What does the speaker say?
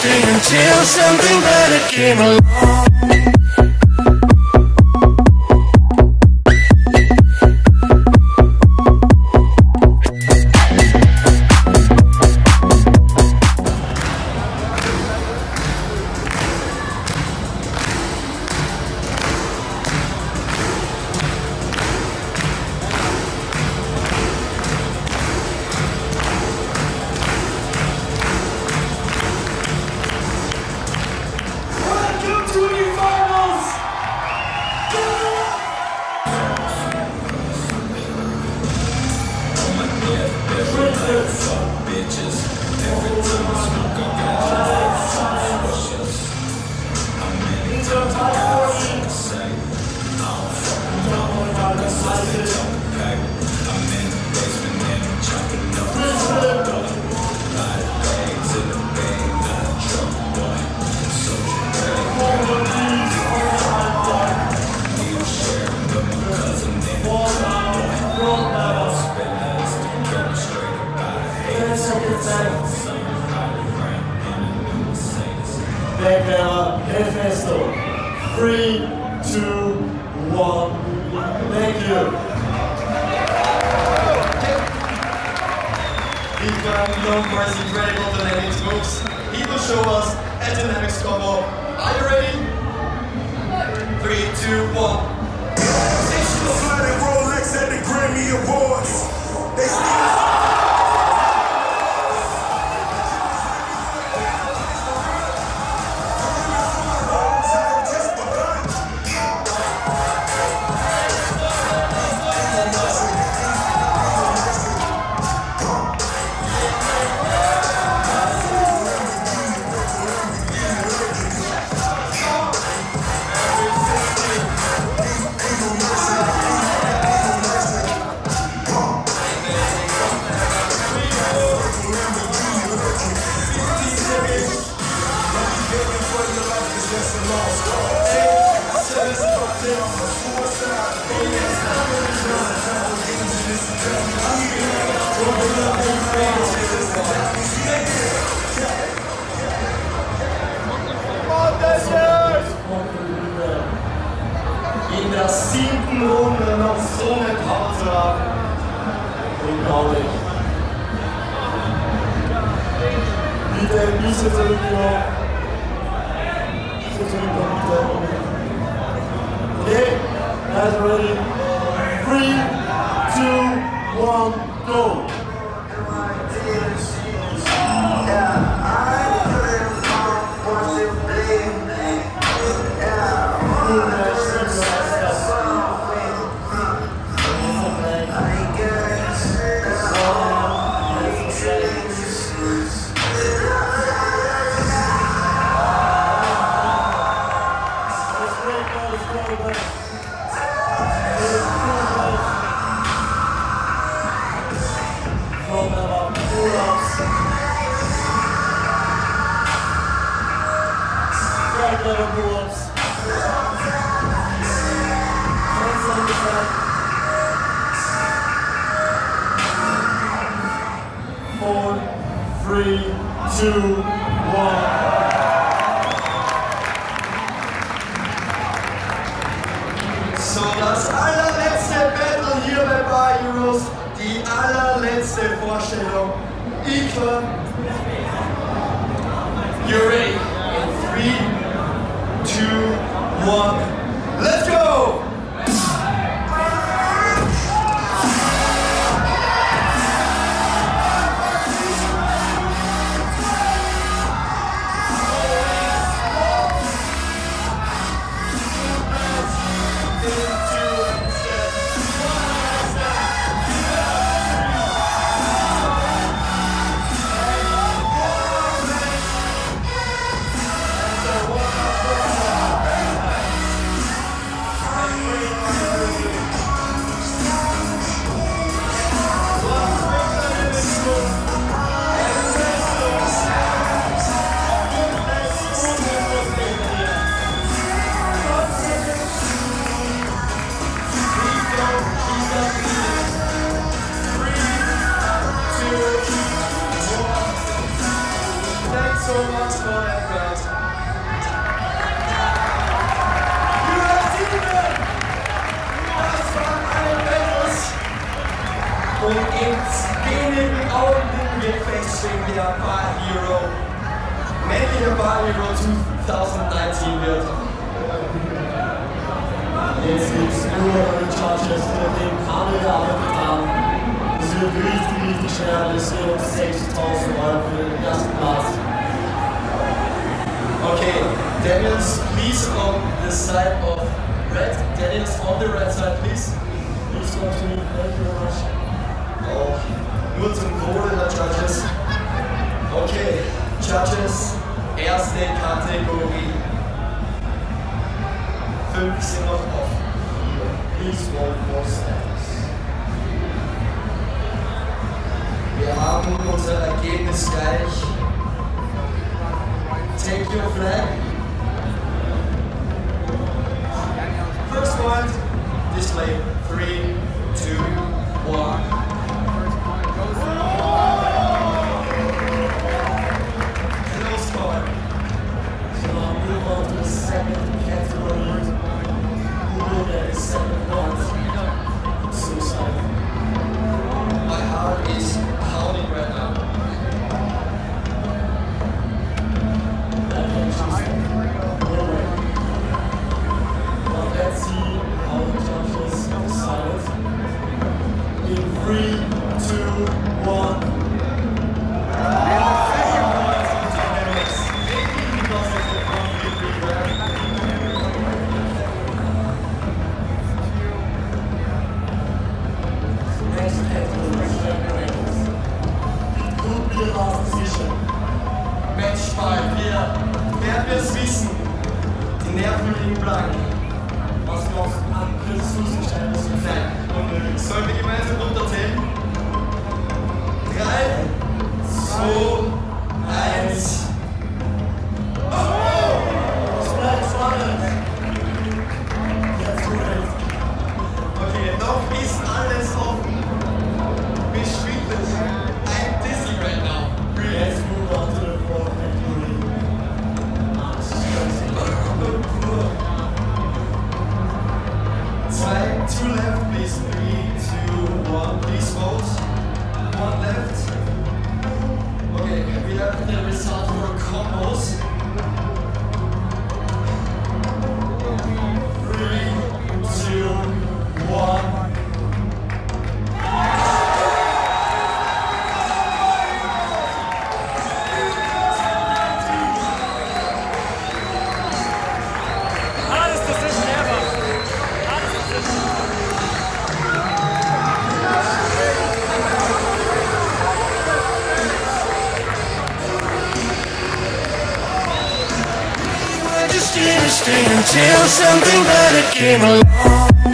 until something better came along. Yes. Three, two, one. Thank you. We've got known for his incredible dynamics moves. He will show us a dynamics combo. Are you ready? Three, two, one. Rolex the Grammy. Ein bisschen zurück, ja. Bisschen zurück. Okay, ready? Three, two, one, go. The back. Four, three, two, one. So, das allerletzte Battle hier bei Bar die allerletzte Vorstellung. Equal. You're ready. In three, two, one. Feststehen, wer Bar Hero, Bar Hero 2019 wird. Jetzt gibt's nur die Judges, die den gearbeitet haben. Das wird richtig, richtig schwer. Das sind 60.000 Euro für den ersten Platz. Okay, Daniels, please on the side of red. Daniels on the red side, please. Please continue. Thank you very much. Nur zum der. Okay, Judges, erste Kategorie. Fünf sind noch offen. Please vote for Stamps. Wir haben unser Ergebnis gleich. Take your flag. First point, display 3, 2, 1. Fall, wir werden es wissen. Die Nerven liegen blank. Was noch an Christus ist, ist unnötig. Äh, sollen wir gemeinsam runterzählen? Just industry until something better came along.